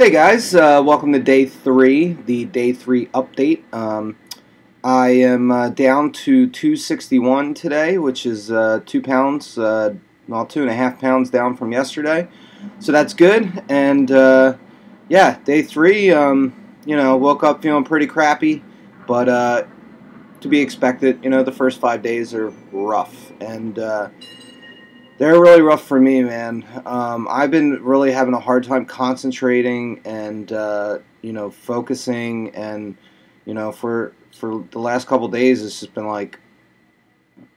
Hey guys, uh, welcome to day three, the day three update. Um, I am uh, down to 261 today, which is uh, two pounds, uh, well, two and a half pounds down from yesterday. So that's good. And uh, yeah, day three, um, you know, woke up feeling pretty crappy, but uh, to be expected. You know, the first five days are rough. And they're really rough for me, man. Um, I've been really having a hard time concentrating and uh, you know focusing, and you know for for the last couple days, it's just been like,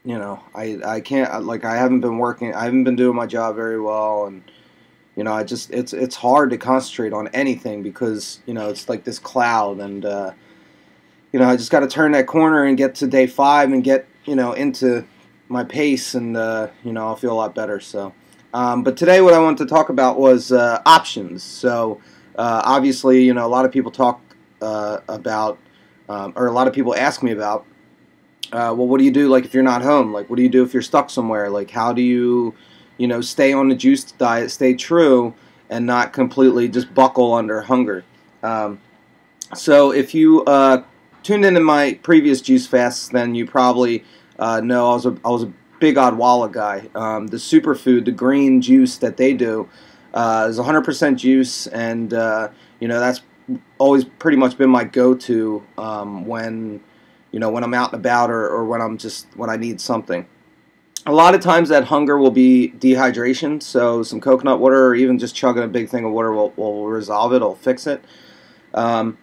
you know, I I can't like I haven't been working, I haven't been doing my job very well, and you know I just it's it's hard to concentrate on anything because you know it's like this cloud, and uh, you know I just got to turn that corner and get to day five and get you know into my pace, and uh, you know I'll feel a lot better. So, um, but today what I wanted to talk about was uh, options. So, uh, obviously, you know a lot of people talk uh, about, um, or a lot of people ask me about. Uh, well, what do you do like if you're not home? Like, what do you do if you're stuck somewhere? Like, how do you, you know, stay on the juice diet, stay true, and not completely just buckle under hunger? Um, so, if you uh, tuned into my previous juice fasts, then you probably uh, no, I was a I was a big Odwalla guy. Um, the superfood, the green juice that they do, uh, is 100% juice, and uh, you know that's always pretty much been my go-to um, when you know when I'm out and about or, or when I'm just when I need something. A lot of times that hunger will be dehydration, so some coconut water or even just chugging a big thing of water will, will resolve it, will fix it. Um,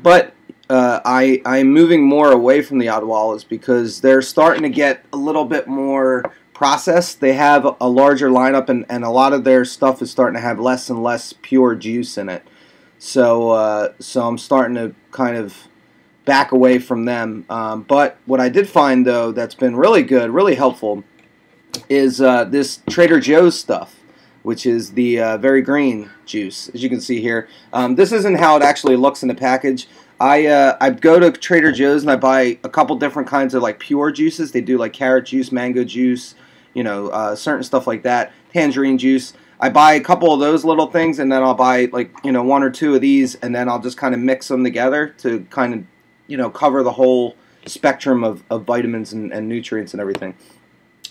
but uh, I I'm moving more away from the Odwallas because they're starting to get a little bit more processed. They have a larger lineup, and, and a lot of their stuff is starting to have less and less pure juice in it. So uh, so I'm starting to kind of back away from them. Um, but what I did find though that's been really good, really helpful, is uh, this Trader Joe's stuff which is the uh, very green juice, as you can see here. Um, this isn't how it actually looks in the package. I uh, I go to Trader Joe's and I buy a couple different kinds of like pure juices. They do like carrot juice, mango juice, you know, uh, certain stuff like that, tangerine juice. I buy a couple of those little things and then I'll buy like you know one or two of these and then I'll just kind of mix them together to kind of you know cover the whole spectrum of, of vitamins and, and nutrients and everything.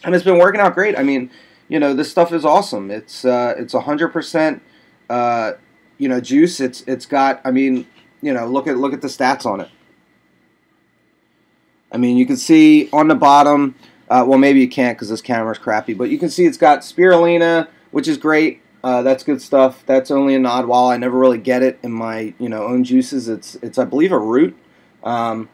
And it's been working out great. I mean, you know, this stuff is awesome. It's uh, it's hundred percent. uh, you know juice. It's it's got. I mean, you know, look at look at the stats on it. I mean, you can see on the bottom. Uh, well, maybe you can't because this camera's crappy, but you can see it's got spirulina, which is great. Uh, that's good stuff. That's only an Odwalla. I never really get it in my you know own juices. It's it's I believe a root. Um,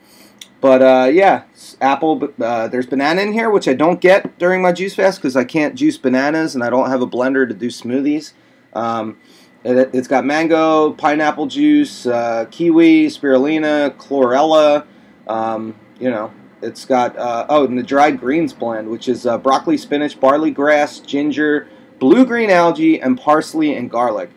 but uh, yeah, apple. Uh, there's banana in here, which I don't get during my juice fast because I can't juice bananas and I don't have a blender to do smoothies. Um, it, has got mango, pineapple juice, uh, kiwi, spirulina, chlorella. Um, you know, it's got uh, oh, and the dried greens blend, which is uh, broccoli, spinach, barley grass, ginger, blue green algae, and parsley and garlic.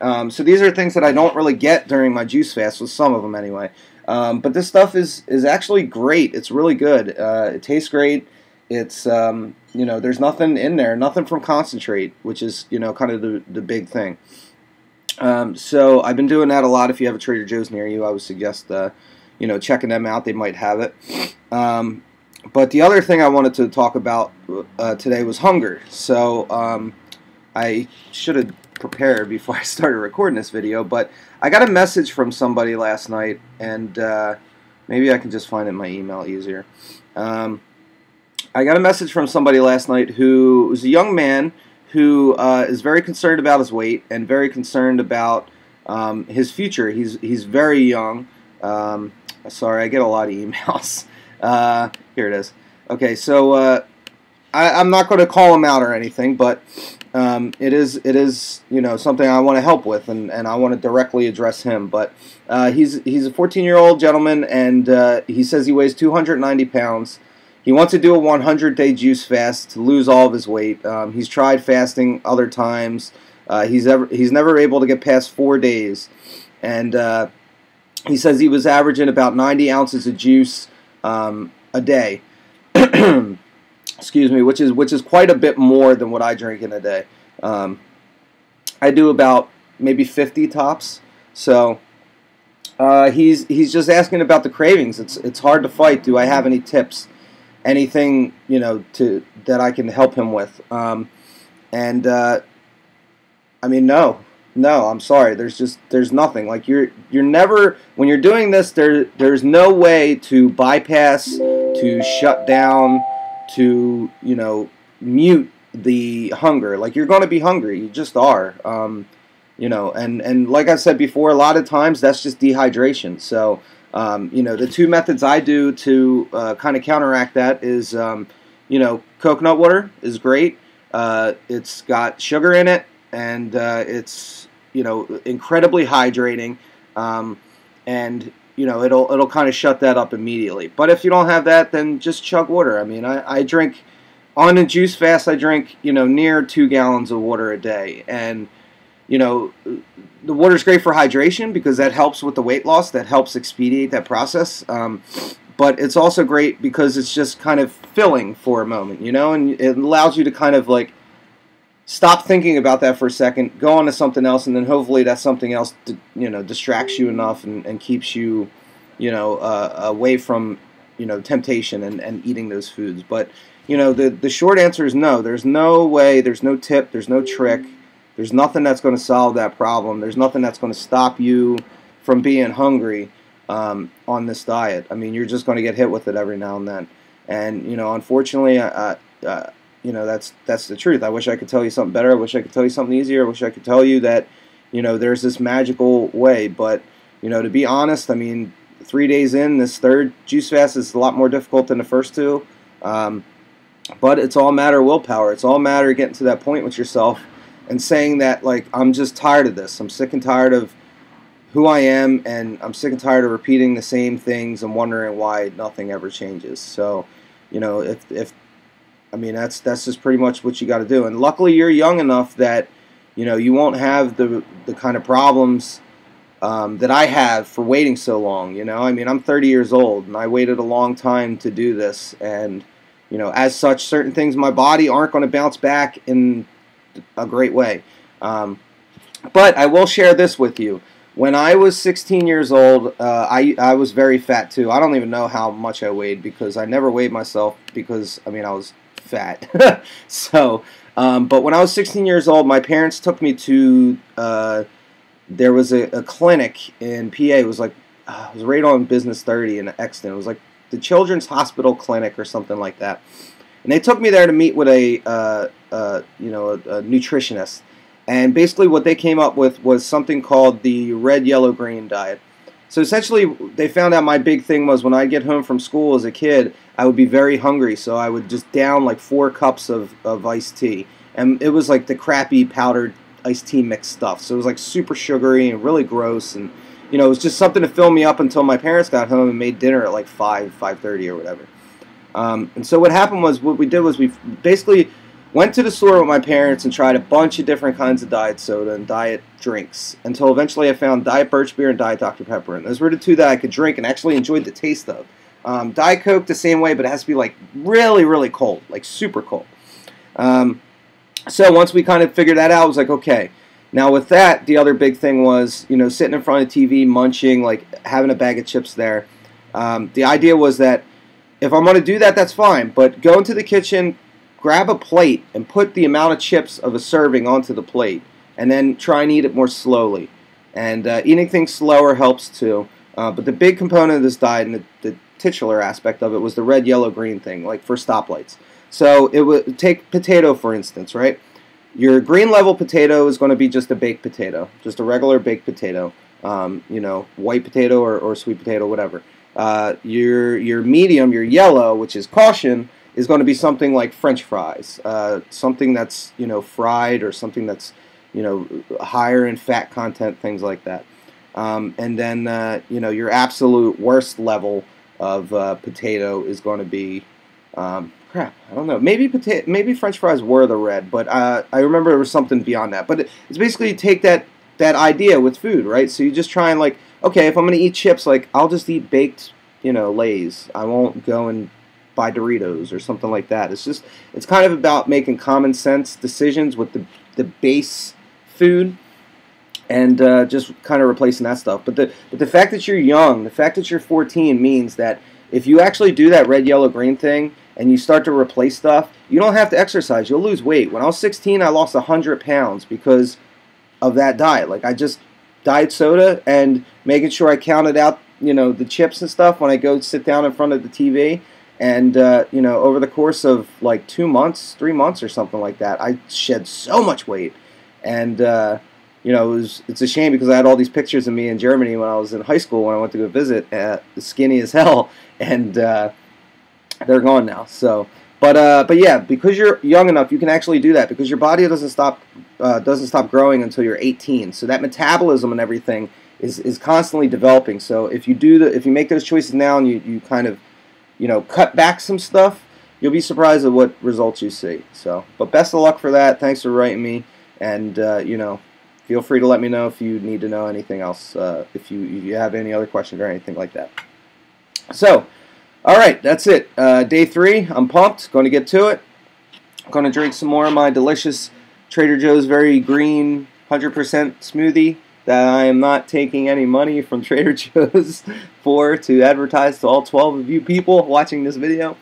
Um, so these are things that I don't really get during my juice fast, with some of them anyway. Um, but this stuff is is actually great. It's really good. Uh, it tastes great. It's um, you know, there's nothing in there, nothing from concentrate, which is you know kind of the the big thing. Um, so I've been doing that a lot. If you have a Trader Joe's near you, I would suggest uh, you know checking them out. They might have it. Um, but the other thing I wanted to talk about uh, today was hunger. So um, I should have prepared before I started recording this video, but I got a message from somebody last night, and uh, maybe I can just find it in my email easier. Um, I got a message from somebody last night who was a young man who uh, is very concerned about his weight and very concerned about um, his future. He's he's very young. Um, sorry, I get a lot of emails. Uh, here it is. Okay, so uh, I, am not going to call him out or anything, but um, it is it is you know something I want to help with, and, and I want to directly address him. But uh, he's he's a 14 year old gentleman, and uh, he says he weighs 290 pounds. He wants to do a 100 day juice fast to lose all of his weight. Um, he's tried fasting other times. Uh, he's ever he's never able to get past four days, and uh, he says he was averaging about 90 ounces of juice um, a day. Excuse me, which is which is quite a bit more than what I drink in a day. Um, I do about maybe 50 tops. So uh, he's he's just asking about the cravings. It's it's hard to fight. Do I have any tips? Anything you know to that I can help him with? Um, and uh, I mean, no, no. I'm sorry. There's just there's nothing. Like you're you're never when you're doing this. There there's no way to bypass, to shut down, to you know mute the hunger. Like you're going to be hungry. You just are. Um, you know, and and like I said before, a lot of times that's just dehydration. So. Um, you know, the two methods I do to uh, kind of counteract that is, um, you know, coconut water is great. Uh, it's got sugar in it, and uh, it's you know incredibly hydrating, um, and you know it'll it'll kind of shut that up immediately. But if you don't have that, then just chug water. I mean, I, I drink on a juice fast. I drink you know near two gallons of water a day, and you know the water is great for hydration because that helps with the weight loss. That helps expedite that process. Um, but it's also great because it's just kind of filling for a moment, you know, and it allows you to kind of like stop thinking about that for a second, go on to something else, and then hopefully that something else, you know, distracts you enough and, and keeps you, you know, uh, away from, you know, temptation and, and eating those foods. But, you know, the, the short answer is no. There's no way, there's no tip, there's no trick, there's nothing that's going to solve that problem. There's nothing that's going to stop you from being hungry um, on this diet. I mean, you're just going to get hit with it every now and then. And, you know, unfortunately, uh, you know that's that's the truth. I wish I could tell you something better. I wish I could tell you something easier. I wish I could tell you that you know there's this magical way. But you know, to be honest, I mean, three days in, this third juice fast is a lot more difficult than the first two. Um, but it's all matter of willpower. It's all matter of getting to that point with yourself and saying that like I'm just tired of this. I'm sick and tired of who I am, and I'm sick and tired of repeating the same things and wondering why nothing ever changes. So, you know, if if I mean, that's that's just pretty much what you got to do. And luckily, you're young enough that you know you won't have the the kind of problems um, that I have for waiting so long. You know, I mean, I'm 30 years old and I waited a long time to do this, and you know, as such, certain things in my body aren't going to bounce back in a great way. Um, but I will share this with you. When I was 16 years old, uh, I, I was very fat too. I don't even know how much I weighed because I never weighed myself because, I mean, I was fat. so, um, but when I was 16 years old, my parents took me to. Uh, there was a, a, clinic in PA. It was like uh, it was right on Business 30 in Exton. It was like the Children's Hospital Clinic or something like that. And they took me there to meet with a uh, uh you know a, a nutritionist. And basically, what they came up with was something called the red, yellow, green diet. So essentially, they found out my big thing was when I get home from school as a kid, I would be very hungry, so I would just down like four cups of, of iced tea. And it was like the crappy powdered iced tea mix stuff. So it was like super sugary and really gross. And, you know, it was just something to fill me up until my parents got home and made dinner at like 5, 5.30 or whatever. Um, and so what happened was, what we did was we basically Went to the store with my parents and tried a bunch of different kinds of diet soda and diet drinks until eventually I found Diet Birch Beer and Diet Dr. Pepper. And those were the two that I could drink and actually enjoyed the taste of. Um, Diet Coke the same way, but it has to be like really, really cold, like super cold. Um, so once we kind of figured that out, I was like, okay. Now with that, the other big thing was, you know, sitting in front of TV, munching, like having a bag of chips there. Um, the idea was that if I'm going to do that, that's fine. But go into the kitchen, grab a plate and put the amount of chips of a serving onto the plate, and then try and eat it more slowly. And uh, eating things slower helps too. Uh, but the big component of this diet and the, the, titular aspect of it was the red, yellow, green thing, like for stoplights. So it would take potato for instance, right? Your green level potato is going to be just a baked potato, just a regular baked potato. Um, you know, white potato or, or sweet potato, whatever. Uh, your your medium, your yellow, which is caution, is going to be something like French fries, uh, something that's you know fried or something that's you know higher in fat content, things like that. Um, and then uh, you know your absolute worst level of uh, potato is going to be um, crap. I don't know. Maybe potato, maybe French fries were the red, but uh, I remember there was something beyond that. But it's basically take that that idea with food, right? So you just try and like, okay, if I'm going to eat chips, like I'll just eat baked, you know, Lay's. I won't go and buy Doritos or something like that. It's just it's kind of about making common sense decisions with the the base food. and uh, just kind of replacing that stuff. But the but the fact that you're young, the fact that you're 14 means that if you actually do that red, yellow, green thing and you start to replace stuff, you don't have to exercise. You'll lose weight. When I was 16, I lost 100 pounds because of that diet. Like I just diet soda and making sure I counted out, you know, the chips and stuff when I go sit down in front of the TV. And uh, you know, over the course of like two months, three months, or something like that, I shed so much weight. And uh, you know, it was, it's a shame because I had all these pictures of me in Germany when I was in high school when I went to go visit, uh, skinny as hell, and uh, they're gone now. So, but uh, but yeah, because you're young enough, you can actually do that because your body doesn't stop uh, doesn't stop growing until you're 18. So that metabolism and everything is is constantly developing. So if you do the if you make those choices now and you you kind of you know cut back some stuff, you'll be surprised at what results you see. So, but best of luck for that. Thanks for writing me, and uh, you know feel free to let me know if you need to know anything else, uh, if, you, if you have any other questions or anything like that. So, all right, that's it. Uh, day three, I'm pumped. Going to get to it. I'm going to drink some more of my delicious Trader Joe's very green 100% smoothie that I am not taking any money from Trader Joe's for to advertise to all 12 of you people watching this video.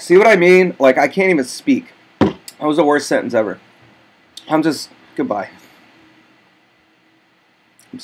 See what I mean? Like, I can't even speak. That was the worst sentence ever. I'm just goodbye. I'm